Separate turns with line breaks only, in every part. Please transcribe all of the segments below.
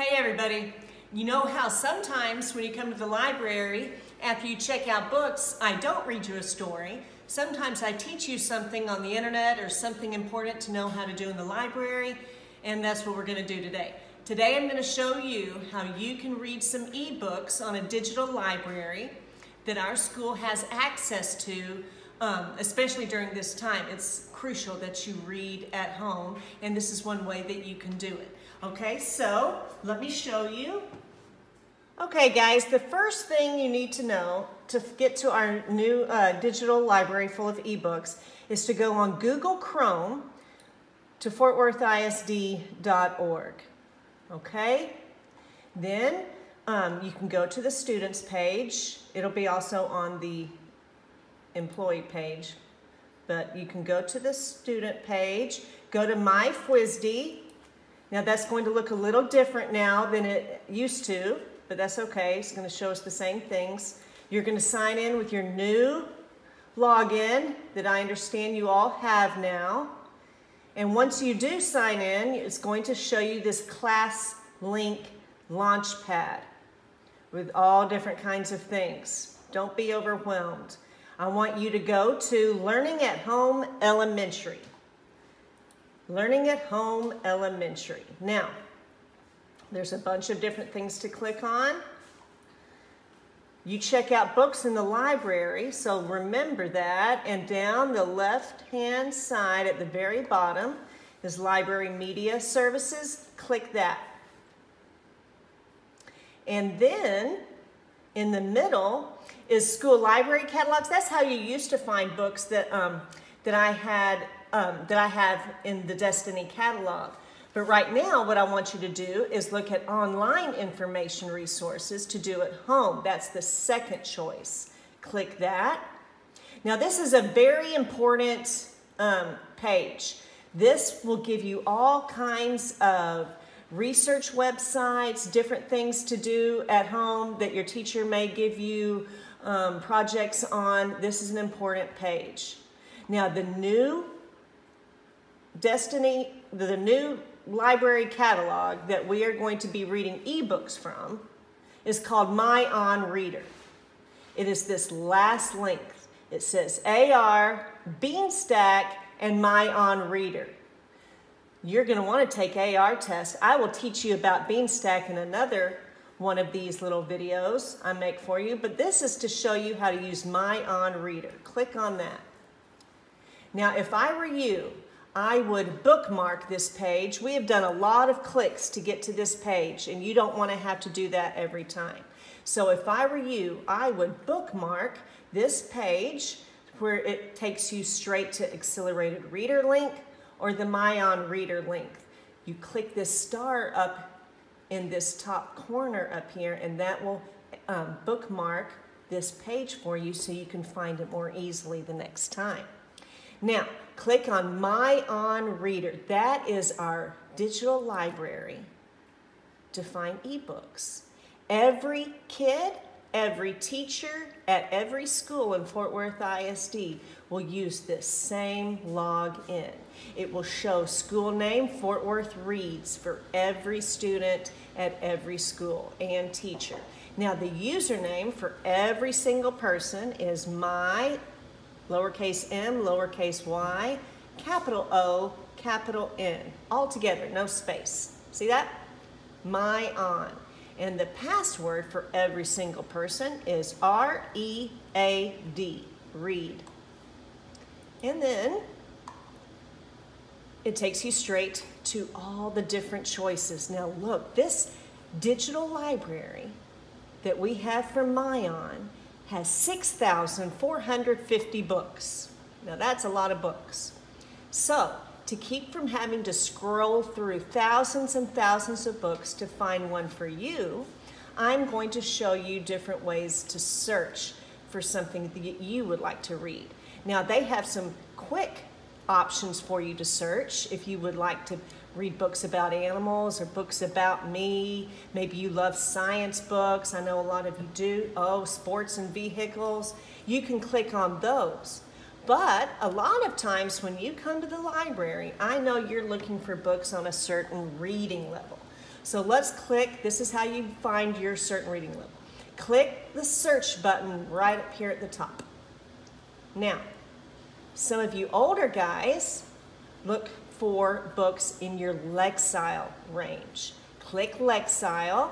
Hey everybody. You know how sometimes when you come to the library, after you check out books, I don't read you a story. Sometimes I teach you something on the internet or something important to know how to do in the library, and that's what we're gonna do today. Today I'm gonna show you how you can read some ebooks on a digital library that our school has access to, um, especially during this time. It's crucial that you read at home, and this is one way that you can do it. Okay, so let me show you. Okay, guys, the first thing you need to know to get to our new uh, digital library full of ebooks is to go on Google Chrome to fortworthisd.org. Okay? Then um, you can go to the students page. It'll be also on the employee page. But you can go to the student page, go to My FWSD, now that's going to look a little different now than it used to, but that's okay. It's going to show us the same things. You're going to sign in with your new login that I understand you all have now. And once you do sign in, it's going to show you this class link launch pad with all different kinds of things. Don't be overwhelmed. I want you to go to Learning at Home Elementary. Learning at Home Elementary. Now, there's a bunch of different things to click on. You check out books in the library, so remember that. And down the left-hand side at the very bottom is Library Media Services. Click that. And then in the middle is school library catalogs. That's how you used to find books that, um, that I had um, that I have in the Destiny catalog. But right now, what I want you to do is look at online information resources to do at home. That's the second choice. Click that. Now, this is a very important um, page. This will give you all kinds of research websites, different things to do at home that your teacher may give you um, projects on. This is an important page. Now, the new Destiny, the new library catalog that we are going to be reading ebooks from is called myON Reader. It is this last link. It says AR, Beanstack, and myON Reader. You're going to want to take AR tests. I will teach you about Beanstack in another one of these little videos I make for you, but this is to show you how to use myON Reader. Click on that. Now, if I were you, I would bookmark this page. We have done a lot of clicks to get to this page, and you don't want to have to do that every time. So if I were you, I would bookmark this page where it takes you straight to Accelerated Reader link or the myON Reader link. You click this star up in this top corner up here, and that will um, bookmark this page for you so you can find it more easily the next time. Now, click on myON Reader. That is our digital library to find ebooks. Every kid, every teacher at every school in Fort Worth ISD will use this same login. It will show school name Fort Worth Reads for every student at every school and teacher. Now the username for every single person is my lowercase m, lowercase y, capital O, capital N, all together, no space. See that? My on. And the password for every single person is R-E-A-D, read. And then it takes you straight to all the different choices. Now look, this digital library that we have from myON has 6,450 books. Now that's a lot of books. So to keep from having to scroll through thousands and thousands of books to find one for you, I'm going to show you different ways to search for something that you would like to read. Now they have some quick options for you to search if you would like to read books about animals or books about me. Maybe you love science books. I know a lot of you do. Oh, sports and vehicles. You can click on those. But a lot of times when you come to the library, I know you're looking for books on a certain reading level. So let's click, this is how you find your certain reading level. Click the search button right up here at the top. Now, some of you older guys look for books in your Lexile range. Click Lexile,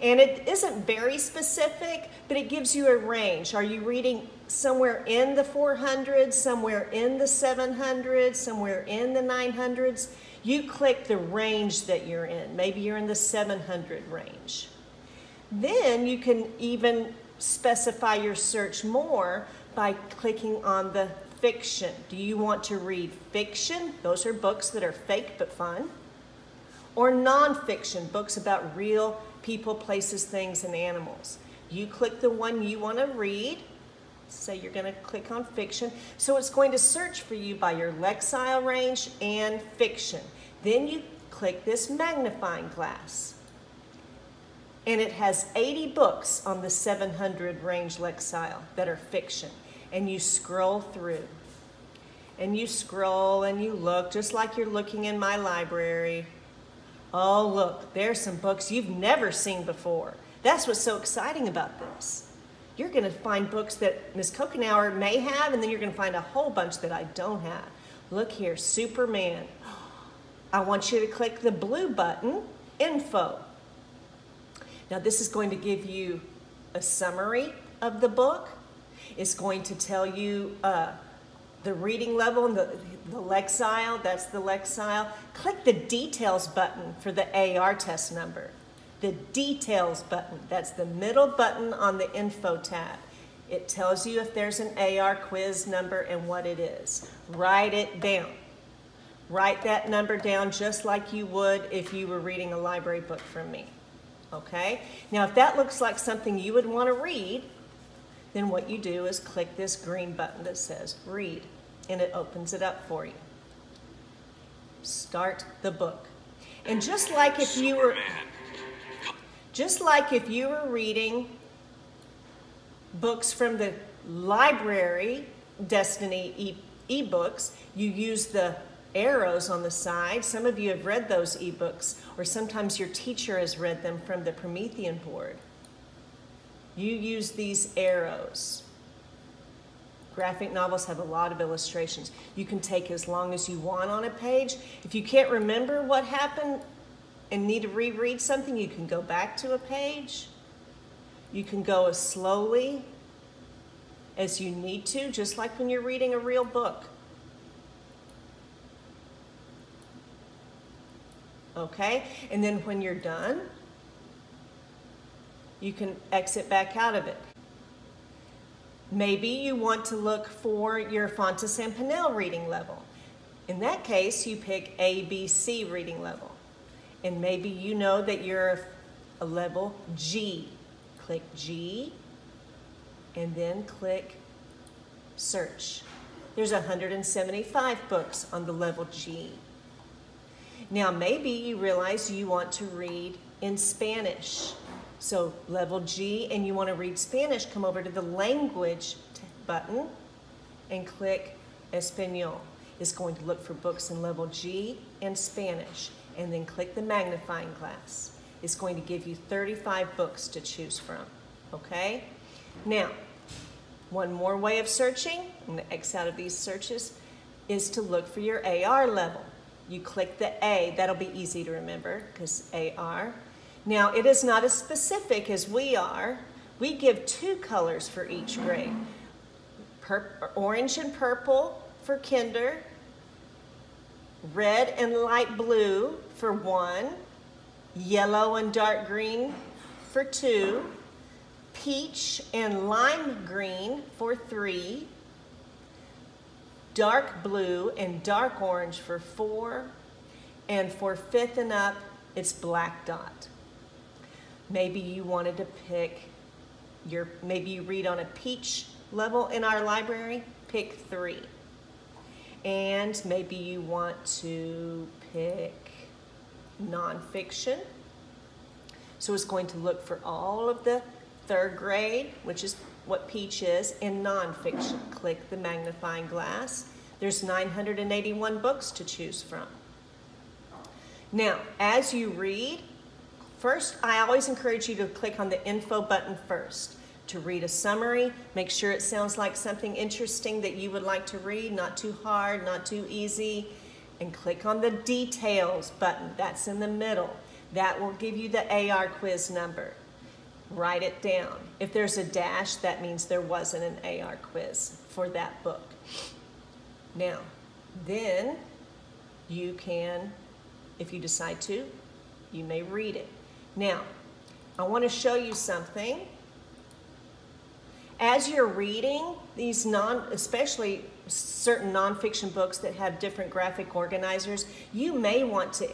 and it isn't very specific, but it gives you a range. Are you reading somewhere in the 400s, somewhere in the 700s, somewhere in the 900s? You click the range that you're in. Maybe you're in the 700 range. Then you can even specify your search more by clicking on the fiction. Do you want to read fiction? Those are books that are fake but fun. Or nonfiction, books about real people, places, things, and animals. You click the one you want to read. Say you're going to click on fiction. So it's going to search for you by your Lexile range and fiction. Then you click this magnifying glass. And it has 80 books on the 700 range Lexile that are fiction and you scroll through. And you scroll and you look just like you're looking in my library. Oh, look, there's some books you've never seen before. That's what's so exciting about this. You're going to find books that Miss Cocanougher may have, and then you're going to find a whole bunch that I don't have. Look here, Superman. I want you to click the blue button, Info. Now, this is going to give you a summary of the book. It's going to tell you uh, the reading level and the, the Lexile, that's the Lexile. Click the details button for the AR test number. The details button, that's the middle button on the info tab. It tells you if there's an AR quiz number and what it is. Write it down. Write that number down just like you would if you were reading a library book from me. Okay? Now, if that looks like something you would want to read, then what you do is click this green button that says read and it opens it up for you. Start the book. And just like if you were just like if you were reading books from the library Destiny ebooks, you use the arrows on the side. Some of you have read those ebooks, or sometimes your teacher has read them from the Promethean board. You use these arrows. Graphic novels have a lot of illustrations. You can take as long as you want on a page. If you can't remember what happened and need to reread something, you can go back to a page. You can go as slowly as you need to, just like when you're reading a real book. Okay? And then when you're done, you can exit back out of it. Maybe you want to look for your Fountas and Pinnell reading level. In that case, you pick ABC reading level. And maybe you know that you're a level G. Click G and then click search. There's 175 books on the level G. Now maybe you realize you want to read in Spanish. So level G and you want to read Spanish, come over to the language button and click Espanol. It's going to look for books in level G and Spanish and then click the magnifying glass. It's going to give you 35 books to choose from, okay? Now, one more way of searching, I'm gonna X out of these searches, is to look for your AR level. You click the A, that'll be easy to remember because AR. Now, it is not as specific as we are. We give two colors for each grade. Pur orange and purple for kinder, red and light blue for one, yellow and dark green for two, peach and lime green for three, dark blue and dark orange for four, and for fifth and up, it's black dot. Maybe you wanted to pick your, maybe you read on a peach level in our library, pick three. And maybe you want to pick nonfiction. So it's going to look for all of the third grade, which is what peach is, in nonfiction. Click the magnifying glass. There's 981 books to choose from. Now, as you read, first, I always encourage you to click on the info button first to read a summary. Make sure it sounds like something interesting that you would like to read, not too hard, not too easy. And click on the details button, that's in the middle. That will give you the AR quiz number. Write it down. If there's a dash, that means there wasn't an AR quiz for that book. Now, then you can, if you decide to, you may read it. Now, I want to show you something. As you're reading these non, especially certain nonfiction books that have different graphic organizers, you may want to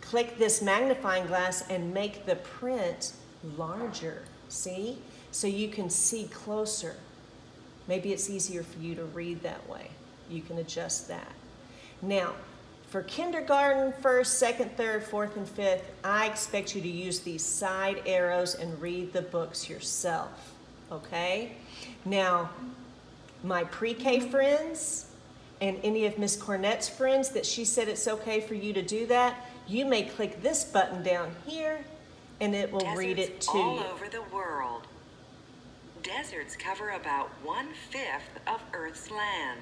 click this magnifying glass and make the print larger, see? So you can see closer. Maybe it's easier for you to read that way. You can adjust that. Now, for kindergarten, first, second, third, fourth, and fifth, I expect you to use these side arrows and read the books yourself, okay? Now, my pre-K friends and any of Miss Cornett's friends that she said it's okay for you to do that, you may click this button down here and it will
Deserts
read it to
all
you.
over the world. Deserts cover about one-fifth of Earth's land.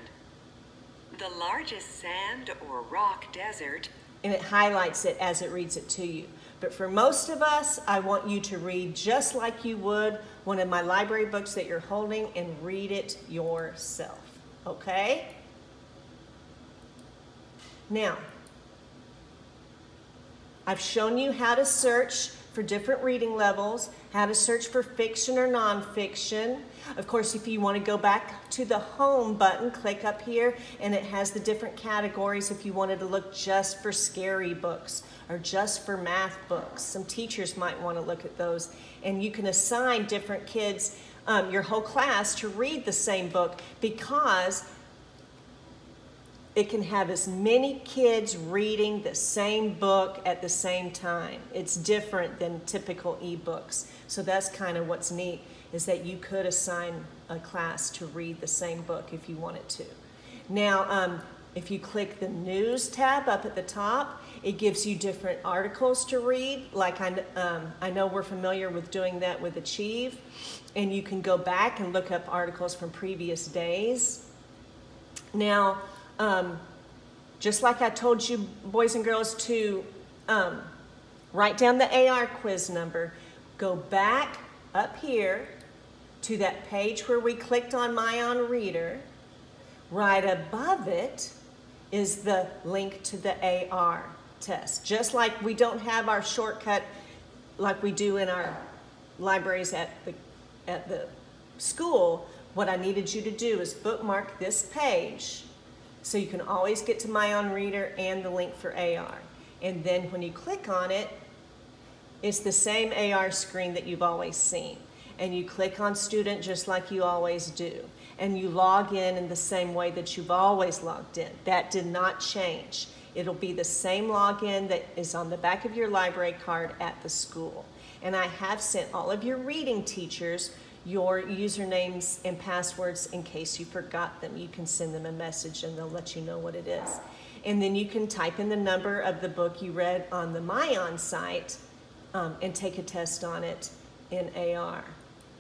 The largest sand or rock desert
and it highlights it as it reads it to you. But for most of us, I want you to read just like you would one of my library books that you're holding and read it yourself, okay? Now, I've shown you how to search for different reading levels, how to search for fiction or nonfiction. Of course, if you want to go back to the home button, click up here and it has the different categories if you wanted to look just for scary books or just for math books. Some teachers might want to look at those and you can assign different kids, um, your whole class, to read the same book because it can have as many kids reading the same book at the same time. It's different than typical ebooks. So that's kind of what's neat is that you could assign a class to read the same book if you wanted to. Now, um, if you click the news tab up at the top, it gives you different articles to read. Like I, um, I know we're familiar with doing that with Achieve. And you can go back and look up articles from previous days. Now, um, just like I told you, boys and girls, to um, write down the AR quiz number, go back up here to that page where we clicked on myON Reader. Right above it is the link to the AR test. Just like we don't have our shortcut like we do in our libraries at the, at the school, what I needed you to do is bookmark this page so you can always get to myON Reader and the link for AR. And then when you click on it, it's the same AR screen that you've always seen. And you click on student just like you always do. And you log in in the same way that you've always logged in. That did not change. It'll be the same login that is on the back of your library card at the school. And I have sent all of your reading teachers your usernames and passwords in case you forgot them. You can send them a message and they'll let you know what it is. And then you can type in the number of the book you read on the myON site um, and take a test on it in AR.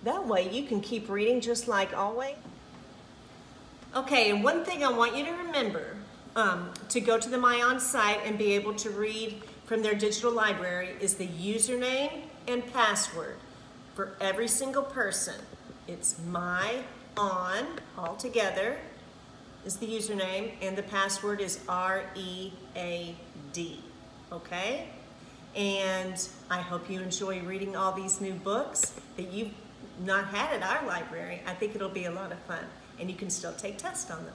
That way you can keep reading just like always. Okay, and one thing I want you to remember, um, to go to the myON site and be able to read from their digital library is the username and password for every single person. It's my on all together is the username and the password is R-E-A-D, okay? And I hope you enjoy reading all these new books that you've not had at our library. I think it'll be a lot of fun and you can still take tests on them.